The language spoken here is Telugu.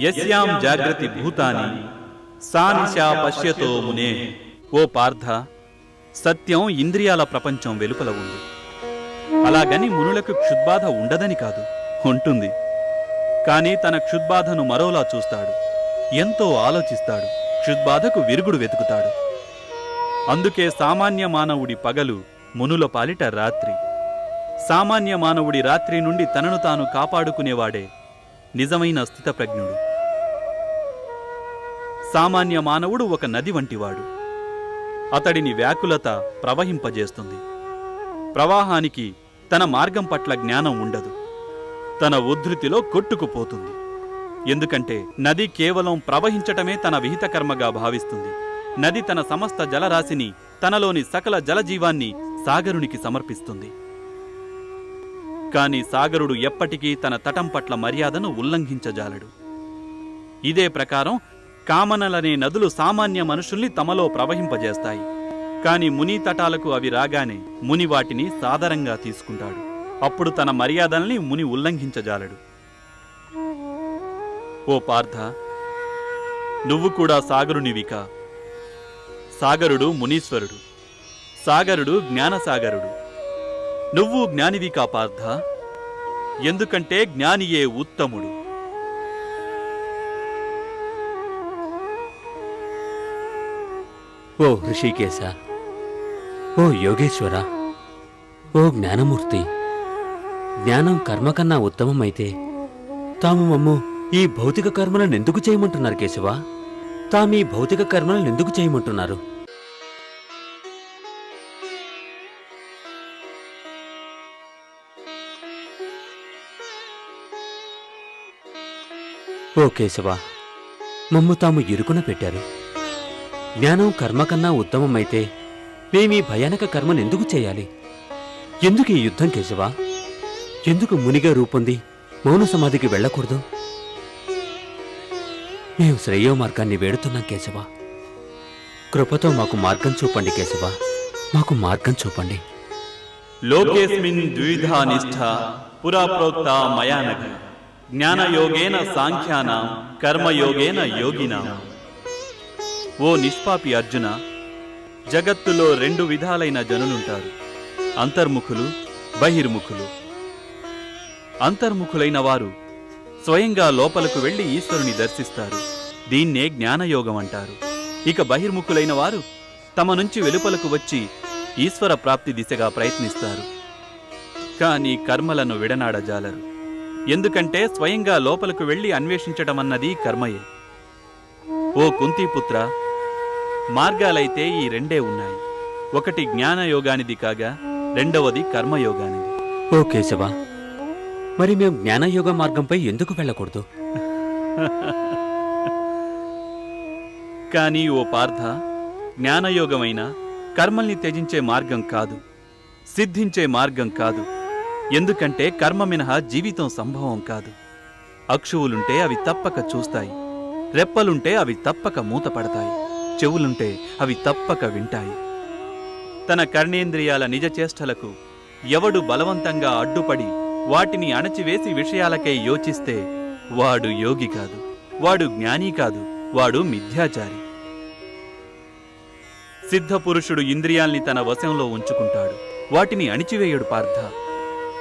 యస్యాం జాగ్రతి భూతాని సా నిశా పశ్యతో మునే ఓ పార్థ సత్యం ఇంద్రియాల ప్రపంచం వెలుపల ఉంది అలాగని మునులకు క్షుద్బాధ ఉండదని కాదు ఉంటుంది కానీ తన క్షుద్బాధను మరోలా చూస్తాడు ఎంతో ఆలోచిస్తాడు క్షుద్బాధకు విరుగుడు వెతుకుతాడు। అందుకే సామాన్య మానవుడి పగలు మునుల పాలిట రాత్రి। సామాన్య మానవుడి రాత్రి నుండి తనను తాను కాపాడుకునేవాడే నిజమైన స్థితప్రజ్ఞుడు. సామాన్య మానవుడు ఒక నది వంటివాడు. అతడిని వ్యాకులత ప్రవహింపజేస్తుంది. ప్రవాహానికి తన మార్గం పట్ల జ్ఞానం ఉండదు. తన ఉద్ధృతిలో కొట్టుకుపోతుంది. ఎందుకంటే నది కేవలం ప్రవహించటమే తన విహిత కర్మగా భావిస్తుంది. నది తన సమస్త జలరాశిని తనలోని సకల జలజీవాన్ని సాగరునికి సమర్పిస్తుంది. కాని సాగరుడు ఎప్పటికీ తన తటం పట్ల మర్యాదను ఉల్లంఘించజాలడు. ఇదే ప్రకారం కామనలనే నదులు సామాన్య మనుషుల్ని తమలో ప్రవహింపజేస్తాయి. కాని ముని తటాలకు అవి రాగానే ముని వాటిని సాదరంగా తీసుకుంటాడు. అప్పుడు తన మర్యాదల్ని ముని ఉల్లంఘించజాలడు. ఓ పార్థ నువ్వు కూడా సాగరునివికా. సాగరుడు మునీశ్వరుడు. సాగరుడు జ్ఞానసాగరుడు. నువ్వు జ్ఞానివి కాపార్థ ఎందుకంటే జ్ఞానియే ఉత్తముడు. ఓ ఋషికేశ ఓ యోగేశ్వర ఓ జ్ఞానమూర్తి జ్ఞానం కర్మ కన్నా ఉత్తమమైతే తాము మమ్ము ఈ భౌతిక కర్మలను ఎందుకు చేయమంటున్నారు కేశవ? తాము ఈ భౌతిక కర్మలను ఎందుకు చేయమంటున్నారు? ఓ కేశవ మమ్ము తాము ఇరుకున పెట్టారు. జ్ఞానం కర్మ కన్నా ఉత్తమమైతే మేమీ భయానక కర్మను ఎందుకు చేయాలి? ఎందుకు ఈ యుద్ధం కేశవా? ఎందుకు మునిగా రూపొంది మౌన సమాధికి వెళ్ళకూడదు? మేము శ్రేయో మార్గాన్ని వేడుతున్నాం కేశవా. కృపతో మాకు మార్గం చూపండి కేశవా మాకు మార్గం చూపండి. లోకేస్మిన్ ద్విధా నిష్ఠ పురా ప్రోక్త మయానగ జ్ఞానయోగేన సాంఖ్యానాం కర్మయోగేన యోగినాం. ఓ నిష్పాపి అర్జున జగత్తులో రెండు విధాలైన జనులుంటారు. అంతర్ముఖులు బహిర్ముఖులు. అంతర్ముఖులైన వారు స్వయంగా లోపలకు వెళ్ళి ఈశ్వరుని దర్శిస్తారు. దీన్నే జ్ఞానయోగం అంటారు. ఇక బహిర్ముఖులైన వారు తమ నుంచి వెలుపలకు వచ్చి ఈశ్వర ప్రాప్తి దిశగా ప్రయత్నిస్తారు. కానీ కర్మలను విడనాడజాలరు. ఎందుకంటే స్వయంగా లోపలకు వెళ్ళి అన్వేషించటమన్నది కర్మయే. ఓ కుంతీపుత్ర మార్గాలైతే ఈ రెండే ఉన్నాయి. ఒకటి జ్ఞానయోగానిది కాగా రెండవది కర్మయోగానిది. ఓ కేశవా మరి మేము జ్ఞానయోగ మార్గంపై ఎందుకు వెళ్ళకూడదు? కానీ ఓ పార్థ జ్ఞానయోగమైన కర్మల్ని త్యజించే మార్గం కాదు సిద్ధించే మార్గం కాదు. ఎందుకంటే కర్మ మినహా జీవితం సంభవం కాదు. అక్షువులుంటే అవి తప్పక చూస్తాయి. రెప్పలుంటే అవి తప్పక మూతపడతాయి. చెవులుంటే అవి తప్పక వింటాయి. తన కర్ణేంద్రియాల నిజచేష్టలకు ఎవడు బలవంతంగా అడ్డుపడి వాటిని అణచివేసి విషయాలకై యోచిస్తే వాడు యోగి కాదు. వాడు జ్ఞాని కాదు. వాడు మిథ్యాచారి. సిద్ధపురుషుడు ఇంద్రియాల్ని తన వశంలో ఉంచుకుంటాడు. వాటిని అణిచివేయడు పార్థ.